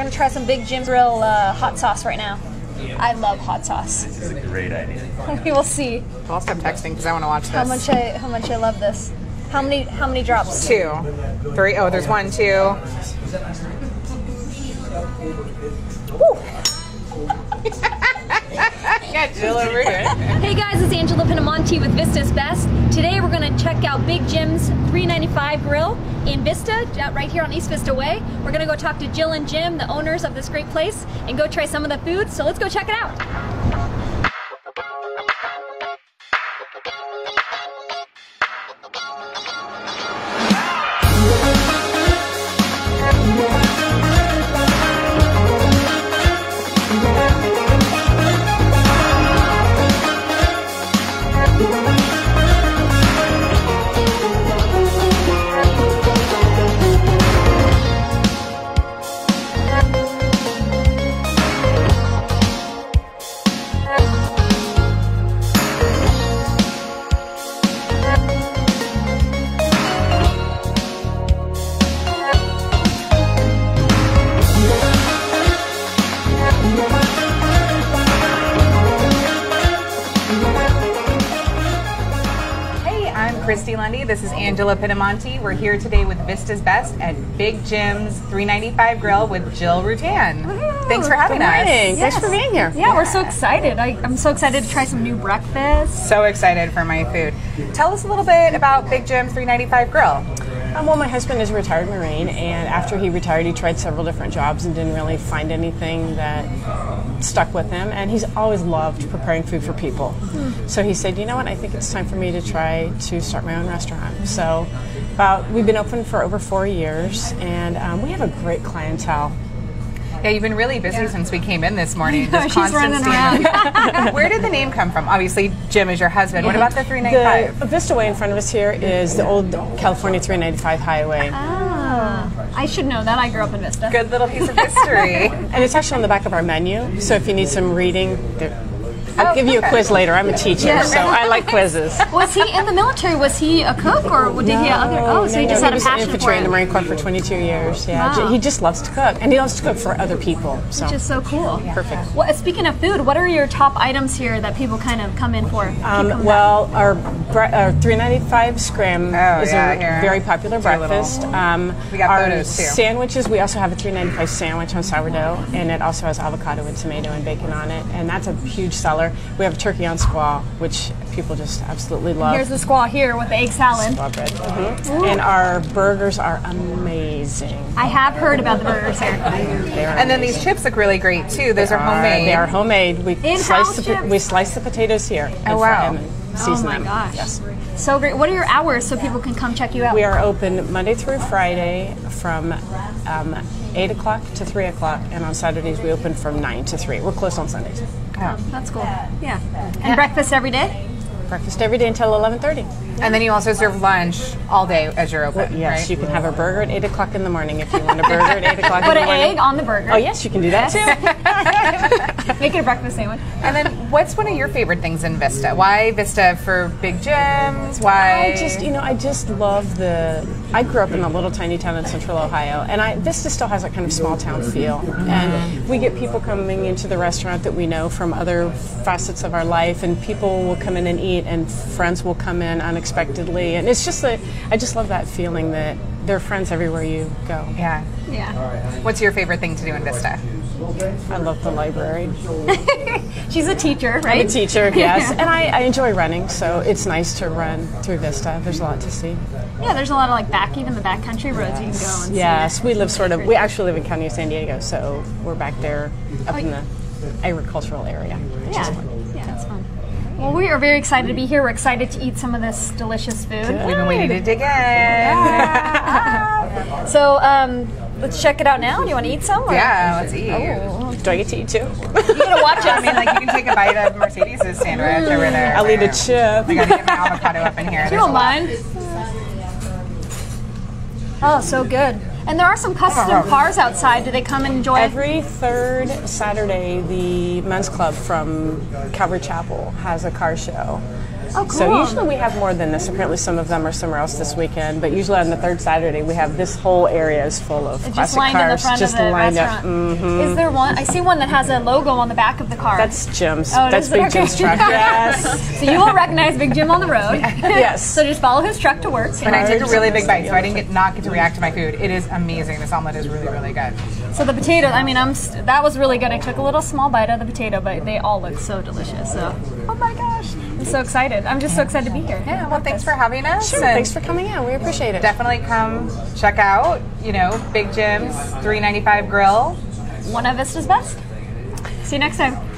We're gonna try some Big Jim Grill uh, hot sauce right now. I love hot sauce. This is a great idea. we will see I'll stop texting because I want to watch this. how much I how much I love this. How many how many drops? Two, three. Oh, there's one, two. Got Jill over here. Hey guys, it's Angela Pinamonti with Vista's Best. Today we're gonna check out Big Jim's 395 Grill in Vista, uh, right here on East Vista Way. We're gonna go talk to Jill and Jim, the owners of this great place, and go try some of the food. So let's go check it out. Christy Lundy. This is Angela Pinamonti. We're here today with Vista's Best at Big Jim's 395 Grill with Jill Rutan. Thanks for having Good morning. us. Thanks for being here. Yeah, we're so excited. I, I'm so excited to try some new breakfast. So excited for my food. Tell us a little bit about Big Jim's 395 Grill. Um, well, my husband is a retired Marine, and after he retired, he tried several different jobs and didn't really find anything that stuck with him. And he's always loved preparing food for people. So he said, you know what, I think it's time for me to try to start my own restaurant. So about, we've been open for over four years, and um, we have a great clientele. Yeah, you've been really busy since we came in this morning. know, Just she's constant running standing. Where did the name come from? Obviously, Jim is your husband. What about the 395? The Vista Way in front of us here is the old California 395 highway. Ah, I should know that. I grew up in Vista. Good little piece of history. And it's actually on the back of our menu. So if you need some reading, there, I'll Oh, give you a quiz later. I'm a teacher, so I like quizzes. Was he in the military? Was he a cook or did he have other? Oh, so he No, just no, had a was passion for infantry in it. the Marine Corps for 22 years. Yeah, Wow. he just loves to cook, and he loves to cook for other people. So Which is so cool. perfect. Well, speaking of food, what are your top items here that people kind of come in for? Um, well, our, our 395 scrim Oh, is yeah, a here. very popular It's breakfast. Um, We got our photos, too. Sandwiches, we also have a 395 sandwich on sourdough, and it also has avocado and tomato and bacon on it, and that's a huge seller. We have turkey on squaw, which people just absolutely love. Here's the squaw here with the egg salad. Squaw bread. Mhm. And our burgers are amazing. I have heard about the burgers here. And then these chips look really great too. Those are Uh, homemade. They are homemade. We slice the we slice the potatoes here. Oh, wow. Them and Oh my them. gosh. Yes. So great. What are your hours so people can come check you out? We are open Monday through Friday from um, eight o'clock to three o'clock, and on Saturdays we open from nine to three. We're closed on Sundays. That's cool. Yeah. And breakfast every day? Breakfast every day until eleven thirty. And then you also serve lunch all day as you're open, Yes, right? you can have a burger at eight o'clock in the morning if you want a burger at eight o'clock. Put in the an morning. egg on the burger. Oh yes, you can do that too. Make it a breakfast sandwich. And then, what's one of your favorite things in Vista? Why Vista for Big Jim's? Why? I just, you know, I just love the. I grew up in a little tiny town in central Ohio, and I Vista still has that kind of small town feel. And we get people coming into the restaurant that we know from other facets of our life, and people will come in and eat, and friends will come in unexpectedly, and it's just that I just love that feeling that there are friends everywhere you go. yeah. Yeah. What's your favorite thing to do in Vista? I love the library. She's a teacher, I'm right? a teacher, yes, and I, I enjoy running, so it's nice to run through Vista. There's a lot to see. Yeah, there's a lot of like back, even the back country roads you can go and Yes, we live sort of. We actually live in County of San Diego, so we're back there up Oh, in the agricultural area. Which see. is Yeah. fun. Yeah, that's fun. Well, we are very excited to be here. We're excited to eat some of this delicious food. We've been waiting to dig in. So, um, let's check it out now. Do you want to eat some? or- Yeah, let's eat. Do I get to eat too? You gotta watch I mean, like you can take a bite of Mercedes' sandwich over there. I'll eat a chip. I gotta get my avocado up in here. You There's don't lot. Oh, so good. And there are some custom oh. cars outside. Do they come and enjoy it? Every third Saturday, the men's club from Calvary Chapel has a car show. Oh, So usually we have more than this. Apparently, some of them are somewhere else this weekend. But usually on the third Saturday, we have this whole area is full of Just classic lined in the cars, front just of the lined restaurant. up. Mm, Is there one? I see one that has a logo on the back of the car. That's Jim's. Oh, That's? Big Okay. Jim's truck. Yes. so you will recognize Big Jim on the road. yes. So just follow his truck to work. And I took a really big bite, so I didn't get not get to react to my food. It is amazing. This omelet is really, really good. So the potato, I mean, I'm st- that was really good. I took a little small bite of the potato, but they all look so delicious. So, my gosh, I'm so excited. I'm just so excited to be here. Yeah, well, thanks for having us. Sure. Thanks for coming in. We appreciate it. definitely come check out, you know, Big Jim's 395 Grill. One of Vista's best. See you next time.